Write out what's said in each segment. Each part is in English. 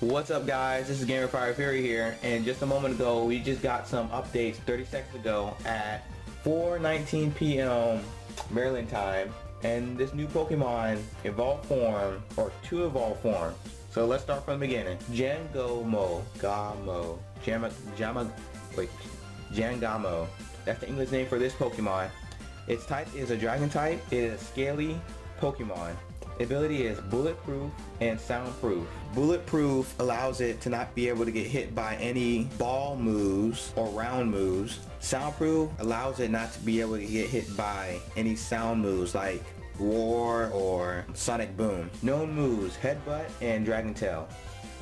What's up guys, this is Gamer Fiery Fury here, and just a moment ago we just got some updates 30 seconds ago at 4.19 p.m. Maryland time, and this new Pokemon evolved form, or two evolved forms. So let's start from the beginning. Jangomo, Gamo, Jama, Jama, wait, Jangamo. That's the English name for this Pokemon. Its type is a Dragon type. It is a scaly Pokemon ability is bulletproof and soundproof. Bulletproof allows it to not be able to get hit by any ball moves or round moves. Soundproof allows it not to be able to get hit by any sound moves like roar or sonic boom. Known moves, headbutt and dragon tail.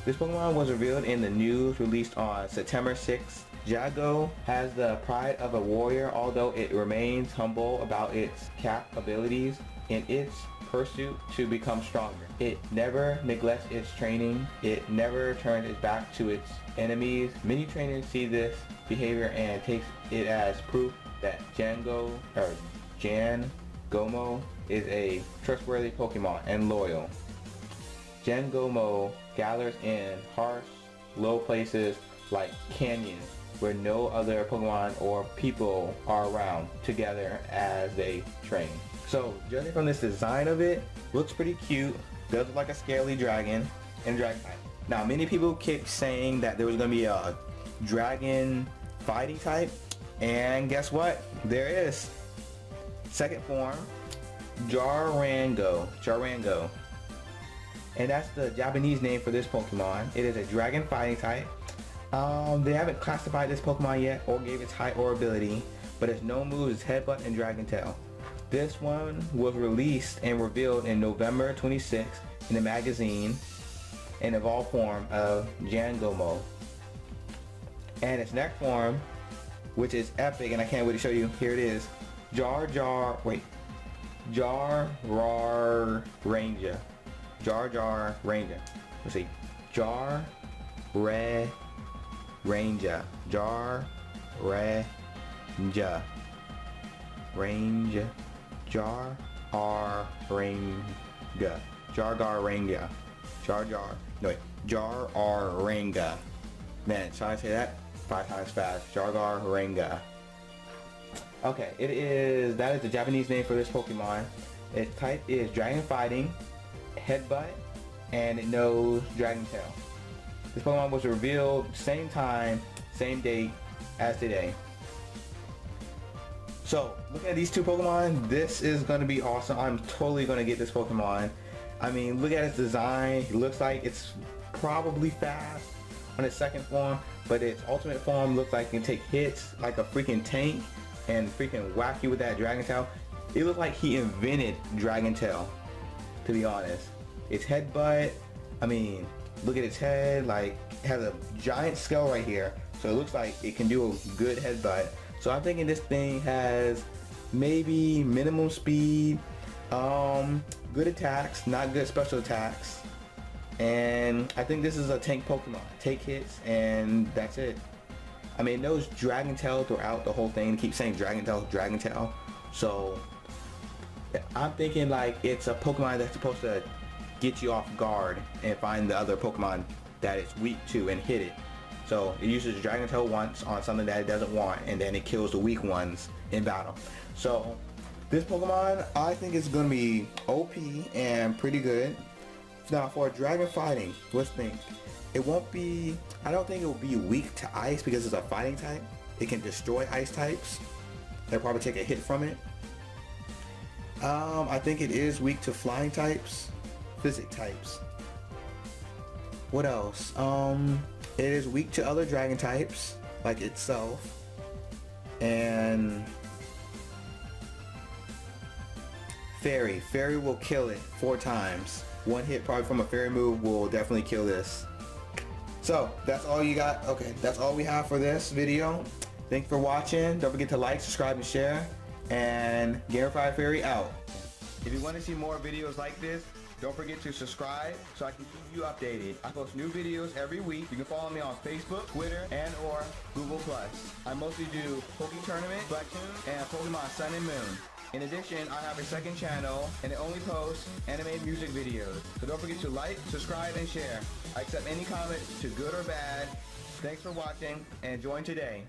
This Pokemon was revealed in the news released on September 6th. Jago has the pride of a warrior although it remains humble about its cap abilities in its pursuit to become stronger. It never neglects its training. It never turns its back to its enemies. Many trainers see this behavior and takes it as proof that Jango or Jan Gomo is a trustworthy Pokemon and loyal. Jangomo gathers in harsh, low places like canyons where no other Pokemon or people are around together as they train. So judging from this design of it, looks pretty cute. Does look like a scaly dragon and dragon type. Now many people kept saying that there was gonna be a dragon fighting type, and guess what? There is. Second form, Jarango. Jarango. And that's the Japanese name for this Pokemon. It is a dragon fighting type. Um, they haven't classified this Pokemon yet or gave its height or ability, but its known moves is Headbutt and Dragon Tail. This one was released and revealed in November 26th in the magazine in evolved form of Jangomo. And its next form, which is epic, and I can't wait to show you, here it is. Jar Jar, wait, Jar Rar Ranger. Jar Jar Ranger. Let's see. Jar Re Ranger. Jar Ra. Ranger. Range. Jar R Ranga. Jar Gar Ranga. Jar Jar. No wait. Jar R Ranga. Man, try I say that five times fast. Jargar Ranga. Okay, it is that is the Japanese name for this Pokemon. Its type is Dragon Fighting, Headbutt, and it knows Dragon Tail. This Pokemon was revealed same time, same date as today. So, looking at these two Pokemon, this is going to be awesome. I'm totally going to get this Pokemon. I mean, look at its design. It looks like it's probably fast on its second form, but its ultimate form looks like it can take hits like a freaking tank and freaking whack you with that Dragon Tail. It looks like he invented Dragon Tail, to be honest. Its headbutt, I mean, look at its head, like, it has a giant skull right here, so it looks like it can do a good headbutt. So I'm thinking this thing has maybe minimum speed, um, good attacks, not good special attacks. And I think this is a tank Pokemon. Take hits and that's it. I mean, it knows Dragon Tail throughout the whole thing. keep saying Dragon Tail, Dragon Tail. So I'm thinking like it's a Pokemon that's supposed to get you off guard and find the other Pokemon that it's weak to and hit it. So it uses Dragon Tail once on something that it doesn't want, and then it kills the weak ones in battle. So this Pokemon, I think is going to be OP and pretty good. Now for Dragon Fighting, let's think. It won't be, I don't think it will be weak to ice because it's a fighting type. It can destroy ice types. They'll probably take a hit from it. Um, I think it is weak to flying types, physic types. What else? Um, it is weak to other dragon types, like itself. And Fairy. Fairy will kill it four times. One hit probably from a fairy move will definitely kill this. So that's all you got. Okay, that's all we have for this video. Thanks for watching. Don't forget to like, subscribe, and share. And Gamify Fairy out. If you want to see more videos like this, don't forget to subscribe so I can keep you updated. I post new videos every week. You can follow me on Facebook, Twitter, and or Google+. I mostly do Pokkén Tournament, Splatoon, and Pokemon Sun and Moon. In addition, I have a second channel and it only posts anime music videos. So don't forget to like, subscribe, and share. I accept any comments to good or bad. Thanks for watching and join today.